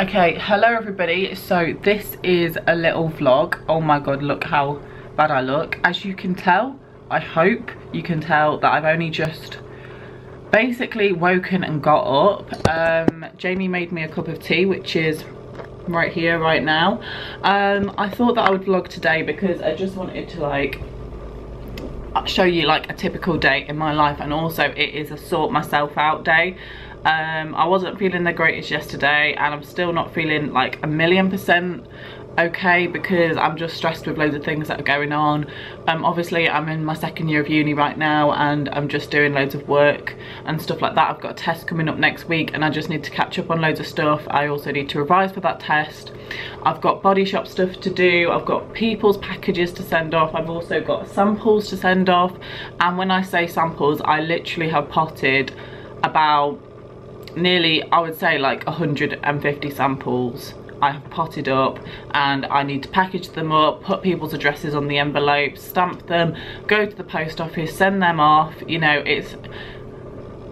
Okay, hello everybody. So this is a little vlog. Oh my god, look how bad I look. As you can tell, I hope you can tell that I've only just basically woken and got up. Um, Jamie made me a cup of tea, which is right here, right now. Um, I thought that I would vlog today because I just wanted to like show you like a typical day in my life and also it is a sort myself out day um, I wasn't feeling the greatest yesterday and I'm still not feeling like a million percent okay because I'm just stressed with loads of things that are going on. Um, obviously I'm in my second year of uni right now and I'm just doing loads of work and stuff like that. I've got a test coming up next week and I just need to catch up on loads of stuff. I also need to revise for that test. I've got body shop stuff to do. I've got people's packages to send off. I've also got samples to send off. And when I say samples, I literally have potted about nearly, I would say like 150 samples I have potted up and I need to package them up, put people's addresses on the envelopes, stamp them, go to the post office, send them off. You know, it's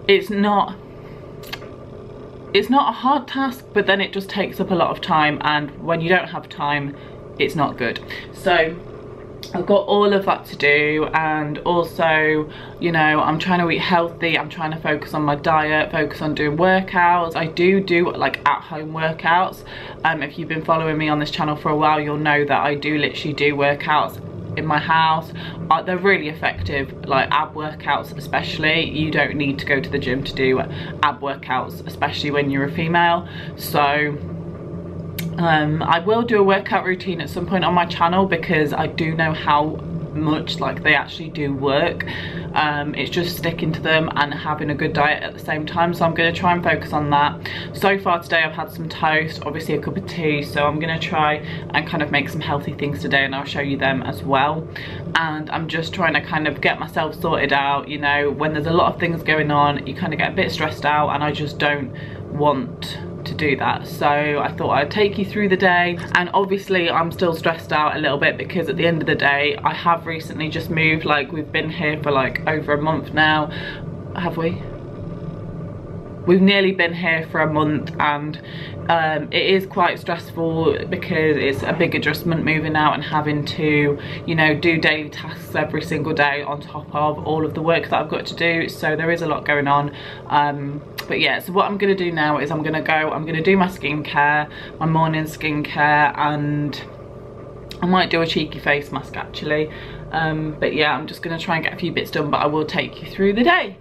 it's not it's not a hard task, but then it just takes up a lot of time and when you don't have time, it's not good. So I've got all of that to do and also, you know, I'm trying to eat healthy. I'm trying to focus on my diet, focus on doing workouts. I do do like at-home workouts. Um, if you've been following me on this channel for a while, you'll know that I do literally do workouts in my house. Uh, they're really effective, like ab workouts especially. You don't need to go to the gym to do ab workouts, especially when you're a female. So um, I will do a workout routine at some point on my channel because I do know how much like they actually do work. Um, it's just sticking to them and having a good diet at the same time. So I'm going to try and focus on that. So far today I've had some toast obviously a cup of tea. So I'm going to try and kind of make some healthy things today and I'll show you them as well. And I'm just trying to kind of get myself sorted out you know when there's a lot of things going on you kind of get a bit stressed out and I just don't want to do that. So I thought I'd take you through the day. And obviously I'm still stressed out a little bit because at the end of the day I have recently just moved. Like we've been here for like over a month now. Have we we've nearly been here for a month and um, it is quite stressful because it's a big adjustment moving out and having to you know do daily tasks every single day on top of all of the work that I've got to do. So there is a lot going on. Um, but yeah so what I'm gonna do now is I'm gonna go I'm gonna do my skincare my morning skincare and I might do a cheeky face mask actually. Um, but yeah I'm just gonna try and get a few bits done but I will take you through the day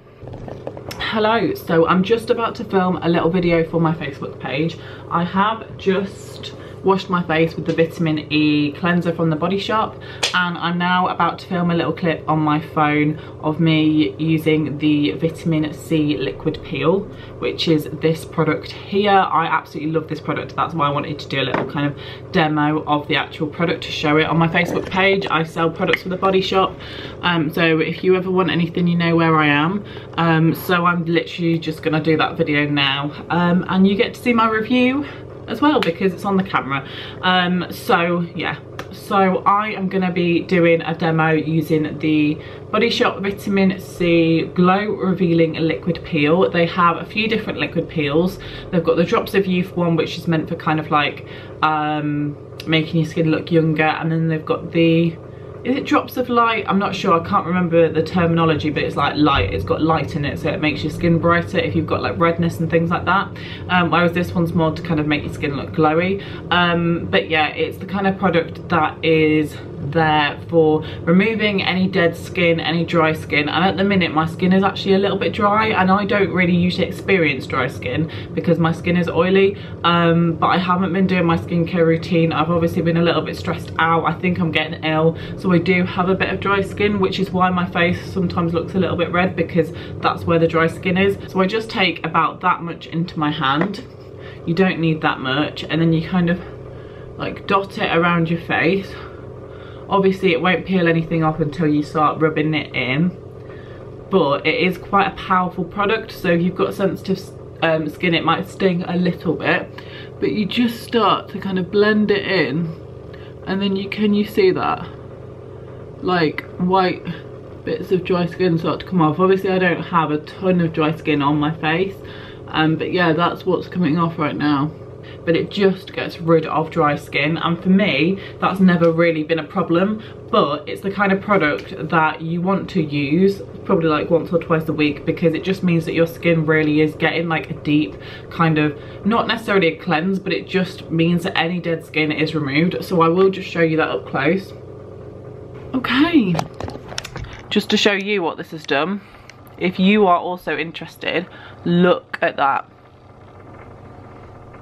hello so i'm just about to film a little video for my facebook page. I have just washed my face with the vitamin E cleanser from the Body Shop and I'm now about to film a little clip on my phone of me using the vitamin C liquid peel which is this product here. I absolutely love this product. That's why I wanted to do a little kind of demo of the actual product to show it on my Facebook page. I sell products for the Body Shop. Um, so if you ever want anything you know where I am. Um, so I'm literally just gonna do that video now. Um, and you get to see my review as well because it's on the camera. Um so yeah. So i am going to be doing a demo using the body shop vitamin c glow revealing liquid peel. They have a few different liquid peels. They've got the drops of youth one which is meant for kind of like um making your skin look younger and then they've got the is it drops of light? I'm not sure. I can't remember the terminology but it's like light. It's got light in it so it makes your skin brighter if you've got like redness and things like that. Um, whereas this one's more to kind of make your skin look glowy. Um, but yeah it's the kind of product that is there for removing any dead skin any dry skin. And at the minute my skin is actually a little bit dry and I don't really usually experience dry skin because my skin is oily. Um, but I haven't been doing my skincare routine. I've obviously been a little bit stressed out. I think I'm getting ill. So I do have a bit of dry skin which is why my face sometimes looks a little bit red because that's where the dry skin is. So I just take about that much into my hand. You don't need that much. And then you kind of like dot it around your face obviously it won't peel anything off until you start rubbing it in but it is quite a powerful product so if you've got sensitive um, skin it might sting a little bit but you just start to kind of blend it in and then you can you see that? Like white bits of dry skin start to come off. Obviously I don't have a ton of dry skin on my face um, but yeah that's what's coming off right now but it just gets rid of dry skin. And for me that's never really been a problem but it's the kind of product that you want to use probably like once or twice a week because it just means that your skin really is getting like a deep kind of not necessarily a cleanse but it just means that any dead skin is removed. So I will just show you that up close. Okay. Just to show you what this has done if you are also interested look at that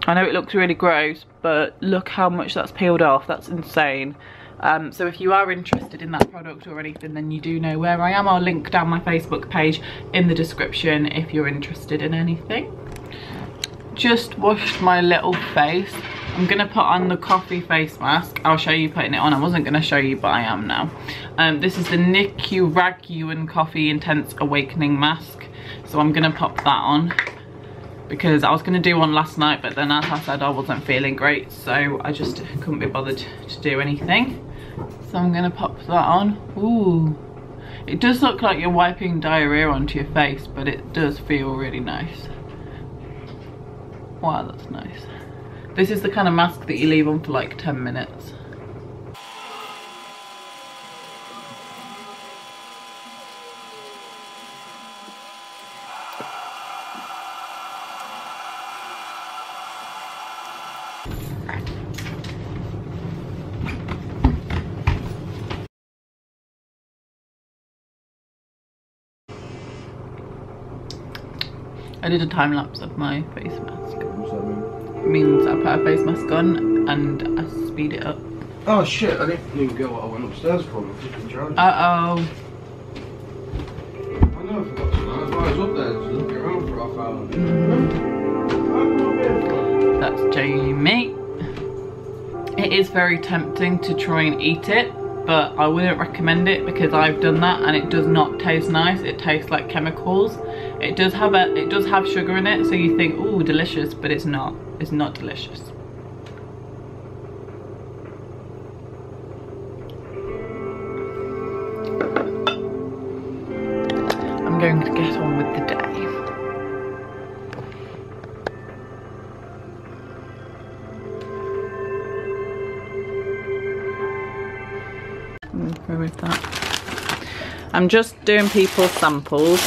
I know it looks really gross, but look how much that's peeled off. That's insane. Um, so if you are interested in that product or anything, then you do know where I am. I'll link down my Facebook page in the description if you're interested in anything. Just washed my little face. I'm going to put on the coffee face mask. I'll show you putting it on. I wasn't going to show you, but I am now. Um, this is the Nicaraguan Coffee Intense Awakening Mask. So I'm going to pop that on because I was going to do one last night but then as I said I wasn't feeling great so I just couldn't be bothered to do anything. So I'm going to pop that on. Ooh. It does look like you're wiping diarrhea onto your face but it does feel really nice. Wow that's nice. This is the kind of mask that you leave on for like 10 minutes. I did a time lapse of my face mask. It means I put a face mask on and I speed it up. Oh shit, I didn't even get what I went upstairs for. I'm flipping charge. Uh oh. I know I forgot to know. I was up there just looking around for half hour. Mm. That's Jamie. It is very tempting to try and eat it, but I wouldn't recommend it because I've done that and it does not taste nice. It tastes like chemicals. It does have a it does have sugar in it, so you think, oh delicious, but it's not. It's not delicious. Remove that. I'm just doing people's samples.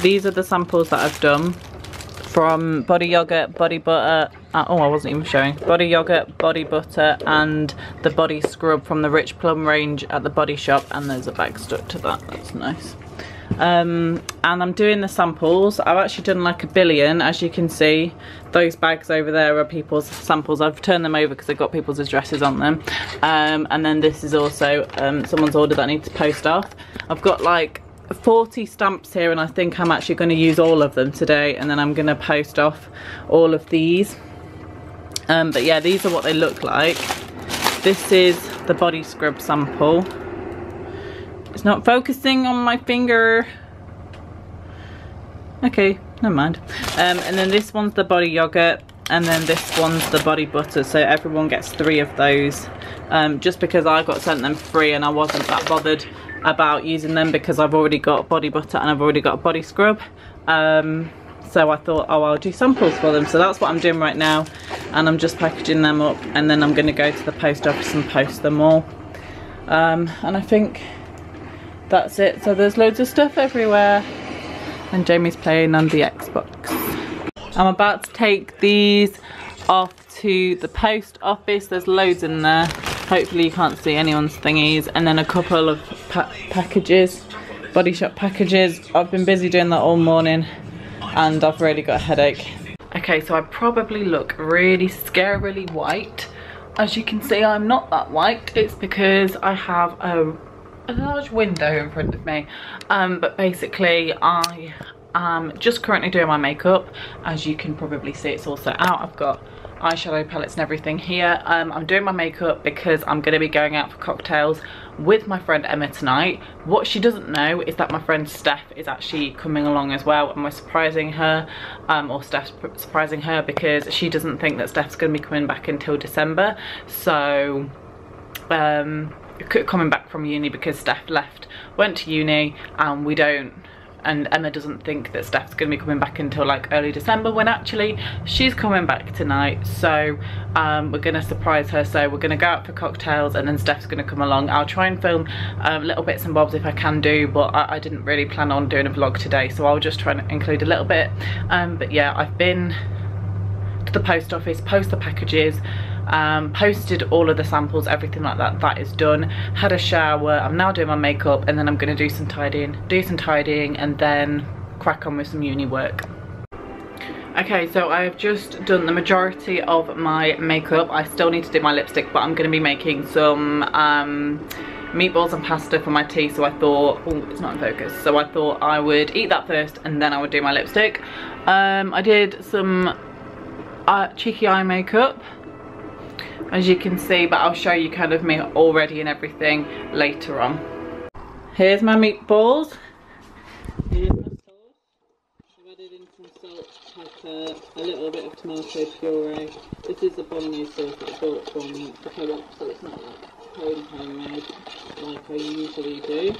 These are the samples that I've done from body yogurt, body butter, uh, oh I wasn't even showing, body yogurt, body butter and the body scrub from the Rich Plum range at the body shop and there's a bag stuck to that, that's nice um, and I'm doing the samples. I've actually done like a billion. As you can see those bags over there are people's samples. I've turned them over because they've got people's addresses on them. Um, and then this is also um, someone's order that I need to post off. I've got like 40 stamps here and I think I'm actually going to use all of them today and then I'm going to post off all of these. Um, but yeah these are what they look like. This is the body scrub sample it's not focusing on my finger. Okay, never mind. Um, and then this one's the body yogurt and then this one's the body butter. So everyone gets three of those. Um, just because I got sent them free and I wasn't that bothered about using them because I've already got body butter and I've already got a body scrub. Um, so I thought oh I'll do samples for them. So that's what I'm doing right now. And I'm just packaging them up and then I'm going to go to the post office and post them all. Um, and I think that's it. So there's loads of stuff everywhere. And Jamie's playing on the Xbox. I'm about to take these off to the post office. There's loads in there. Hopefully you can't see anyone's thingies. And then a couple of pa packages, Body Shop packages. I've been busy doing that all morning and I've really got a headache. Okay, so I probably look really scarily white. As you can see, I'm not that white. It's because I have a a large window in front of me. Um, but basically I am just currently doing my makeup. As you can probably see it's also out. I've got eyeshadow palettes and everything here. Um, I'm doing my makeup because I'm going to be going out for cocktails with my friend Emma tonight. What she doesn't know is that my friend Steph is actually coming along as well and we're surprising her um, or Steph's surprising her because she doesn't think that Steph's going to be coming back until December. So um, coming back from uni because Steph left, went to uni and we don't and Emma doesn't think that Steph's gonna be coming back until like early December when actually she's coming back tonight. So um, we're gonna surprise her. So we're gonna go out for cocktails and then Steph's gonna come along. I'll try and film um, little bits and bobs if I can do but I, I, didn't really plan on doing a vlog today so I'll just try and include a little bit. Um, but yeah I've been to the post office post the packages um, posted all of the samples everything like that that is done. Had a shower i'm now doing my makeup and then i'm going to do some tidying do some tidying and then crack on with some uni work. Okay so i have just done the majority of my makeup. I still need to do my lipstick but i'm going to be making some um, meatballs and pasta for my tea so I thought oh it's not in focus. So I thought I would eat that first and then I would do my lipstick. Um, I did some uh, cheeky eye makeup as you can see but I'll show you kind of me already and everything later on. Here's my meatballs. Here's my sauce. I've added in some salt pepper a little bit of tomato puree. This is the bolognese sauce that I bought from the co-op so it's not like home homemade like I usually do.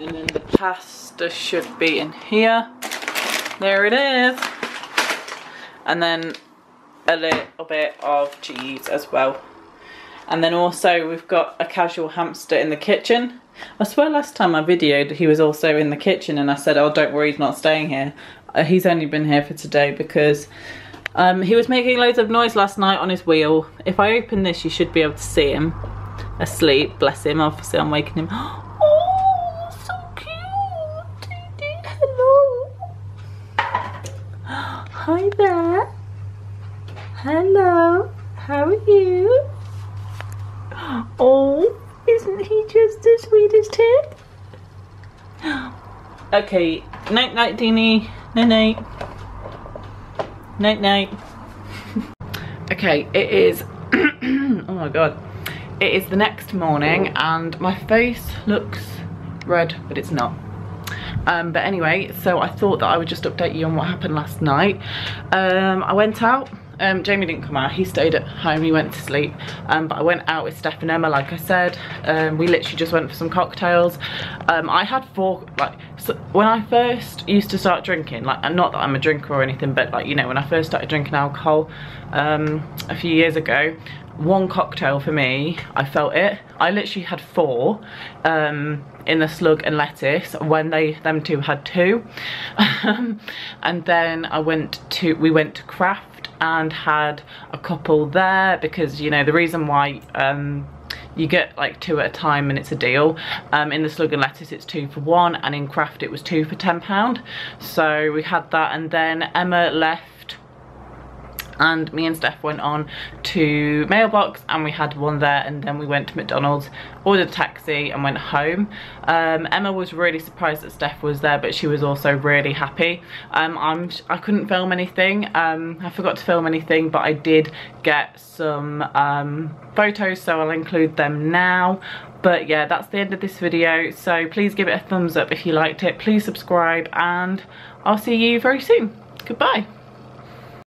And then the pasta should be in here. There it is. And then a little bit of cheese as well and then also we've got a casual hamster in the kitchen. I swear last time I videoed he was also in the kitchen and I said, oh don't worry he's not staying here. Uh, he's only been here for today because um, he was making loads of noise last night on his wheel. If I open this you should be able to see him asleep, bless him, obviously I'm waking him. Oh, so cute! Hello! Hi there! Hello! How are you? Oh, isn't he just the sweetest kid? Okay, night night Dini. Night night. Night night. okay, it is, oh my god. It is the next morning and my face looks red, but it's not. Um, but anyway, so I thought that I would just update you on what happened last night. Um, I went out um, Jamie didn't come out, he stayed at home, he went to sleep. Um, but I went out with Steph and Emma, like I said. Um, we literally just went for some cocktails. Um, I had four, like, so when I first used to start drinking, like, not that I'm a drinker or anything, but like, you know, when I first started drinking alcohol um, a few years ago, one cocktail for me, I felt it. I literally had four um, in the slug and lettuce when they them two had two. and then I went to, we went to craft and had a couple there because you know the reason why um, you get like two at a time and it's a deal um, in the slug and lettuce it's two for one and in craft it was two for ten pound. So we had that and then Emma left and me and Steph went on to Mailbox and we had one there and then we went to McDonald's, ordered a taxi and went home. Um, Emma was really surprised that Steph was there but she was also really happy. Um, I'm, I couldn't film anything, um, I forgot to film anything but I did get some um, photos so I'll include them now. But yeah that's the end of this video. So please give it a thumbs up if you liked it. Please subscribe and I'll see you very soon. Goodbye